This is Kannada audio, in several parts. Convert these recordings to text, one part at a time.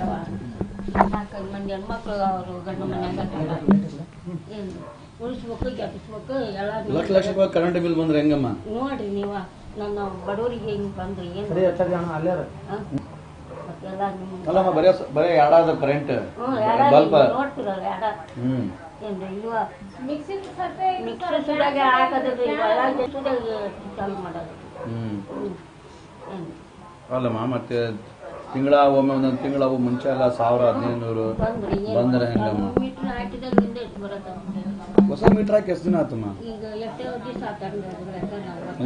ನಾಲ್ಕೈದು ಮಂದಿ ಹೆಣ್ಮಕ್ಳು ಅವರು ಗಂಡು ಮನ್ಯಾಗ ಏನು ಉಳಿಸ್ಬೇಕು ಗೆಲ್ಲಿಸ್ಬೇಕು ಎಲ್ಲ ಲಕ್ಷ ಲಕ್ಷ ರೂಪಾಯಿ ಕರೆಂಟ್ ಬಿಲ್ ಬಂದ್ರೆ ಹೆಂಗಮ್ಮ? ನೋಡ್ರಿ ನೀವ ನನ್ನ ಬಡವರಿಗೆ ಹಿಂಗ್ ಬಂದ್ರಿ ಏನು. ಮತ್ತೆಲ್ಲ ನಿಮ್ಮ ಅಲ್ಲಮ್ಮ ಬರೀ ಬರೇ ಎರಡಾದ ಕರೆಂಟ್ ಹ್ಞೂ ಬಲ್ಬ್ ನೋಡ್ತಿರಲ್ಲ ಯಾರ ಹ್ಮ್. ಏನ್ರಿ ಇವ ಮಿಕ್ಸಿ ಮಿಕ್ಸರ್ ಸುಡಾಗೆ ಹಾಕೋದ್ರಿ ಇವೆಲ್ಲ ಸುಡಾಗೆ ಚಾಲು ಮಾಡೋದು. ಹ್ಮ್. ಹ್ಞೂ ಏನು ಅಲ್ಲಮ್ಮ ಮತ್ತೆ ತಿಂಗಳ ಒಮ್ಮೆ ಒಂದೊಂದು ತಿಂಗಳ ಮುಂಚೆ ಎಲ್ಲ ಸಾವಿರ ಹದಿನೈದು ಬಂದ್ರೆ ಹೆಂಗಮ್ಮ ಹೊಸ ಮೀಟರ್ ಹಾಕಿ ಎಷ್ಟು ದಿನ ಆತಮ್ಮ?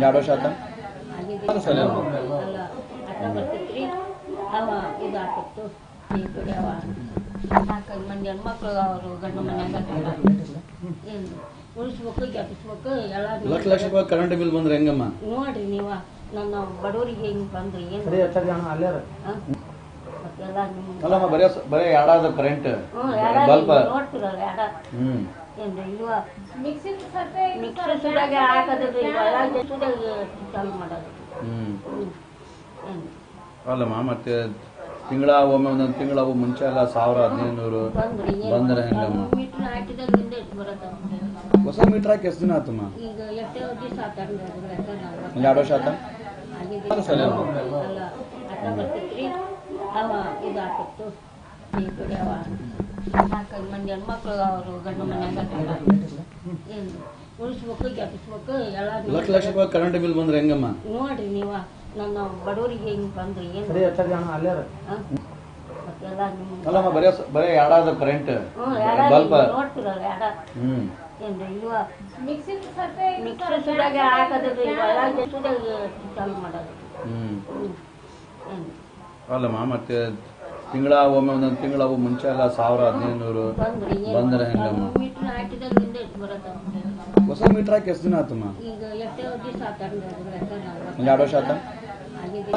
ಎರಡು ವರ್ಷ ಆತ? ಮಂದಿ ಹೆಣ್ಮಕ್ಳು ಅವರು ಗಂಡು ಮನ್ಯಾಗ ಏನು ಉಳಿಸ್ಬೇಕು ಗೆಲ್ಲಿಸ್ಬೇಕು ಎಲ್ಲ ಲಕ್ಷ ಲಕ್ಷ ರೂಪಾಯಿ ಕರೆಂಟ್ ಬಿಲ್ ಬಂದ್ರೆ ಹೆಂಗಮ್ಮ? ನೋಡ್ರಿ ನೀವ. ನನ್ನ ಬಡವರಿಗೆ ಹಿಂಗ್ ಬಂದ್ರಿ ಏನು ಸರಿ ಹೆಚ್ಚಾಗಿ ಅಣ್ಣ ಅಲ್ಲೇ ರೀ. ಮತ್ತೆಲ್ಲ ನಿಮ್ಮ ಅಲ್ಲಮ್ಮ ಬರೀ ಬರೀ ಕರೆಂಟ್ ಹ್ಞೂ ಯಾರ ಬಲ್ಬ್. ನೋಡ್ತಿರಲ್ಲ ಯಾರ ಹ್ಮ್. ಏನ್ರಿ ಇವ ಮಿಕ್ಸಿ ಮಿಕ್ಸರ್ ಸುಡಾಗೆ ಹಾಕೋದ್ರಿ ಇವೆಲ್ಲ ಸುಡಾಗೆ ಚಾಲು ಮಾಡೋದು. ಹ್ಮ್. ಹ್ಞೂ ಏನು ಅಲ್ಲಮ್ಮ ಮತ್ತೆ ತಿಂಗಳ ಒಮ್ಮೆ ಒಂದೊಂದು ತಿಂಗಳ ಅವು ಮುಂಚೆ ಎಲ್ಲ ಸಾವಿರ ಹದಿನೈದು ನೂರು ಬಂದ್ರಿ ಬಂದ್ರೆ? ಹೆಂಗಮ್ಮ ಮೀಟ್ರ್ ಹಾಕಿದಾಗ್ಲಿಂದ ಎಷ್ಟು ಹೊಸ ಮೀಟರ್ ಹಾಕಿ ಎಷ್ಟು ದಿನ ಆತಮ್ಮ ಈಗ ಎಷ್ಟೋ ದಿವಸ ಎರಡು ವರ್ಷ ಆತ? ಅಲ್ಲ ಅಟ್ಟ ಬರ್ತೈತ್ರಿ ಅವ ಇದು ಆಗ್ತಿತ್ತು ಈ ಕಡೆ ಅವ ನಾಲ್ಕೈದು ಮಂದಿ ಹೆಣ್ಮಕ್ಳು ಅವರು ಗಂಡು ಮನ್ಯಾಗ ಏನು ಉಳಿಸ್ಬೇಕು ಎಲ್ಲ ಲಕ್ಷ ಲಕ್ಷ ರೂಪಾಯಿ ಕರೆಂಟ್ ಬಿಲ್ ಬಂದ್ರೆ ಹೆಂಗಮ್ಮ? ನೋಡ್ರಿ ನೀವ ನನ್ನ ಬಡವರಿಗೆ ಹಿಂಗ್ ಬಂದ್ರಿ ಏನು ಮತ್ತೆಲ್ಲ ನಿಮ್ಮ ಅಲ್ಲಮ್ಮ ಬರೀ ಬರೀ ಎರಡಾದ ಕರೆಂಟ್ ಬಲ್ಪ್ ನೋಡ್ತಿರಲ್ಲ ಯಾರ ಹ್ಮ್. ಏನ್ರಿ ಇವ ಮಿಕ್ಸಿ ಮಿಕ್ಸರ್ ಸುಡಾಗೆ ಹಾಕೋದ್ರಿ ಇವೆಲ್ಲ ಸುಡಾಗೆ ಚಾಲು ಮಾಡೋದು. ಹ್ಮ್. ಹ್ಞೂ ಏನು ಅಲ್ಲಮ್ಮ ಮತ್ತೆ ತಿಂಗಳ ಒಮ್ಮೆ ಒಂದೊಂದು ತಿಂಗಳ ಮುಂಚೆ ಎಲ್ಲ ಸಾವಿರ ಹದಿನೈದು ಬಂದ್ರೆ ಹೆಂಗಮ್ಮ? ಎಷ್ಟು ಹೊಸ ಮೀಟರ್ ಹಾಕಿ ಎಷ್ಟು ದಿನ ಆತಮ್ಮ? ಎರಡು ವರ್ಷ ಆತ? ಆಗಿದೆ.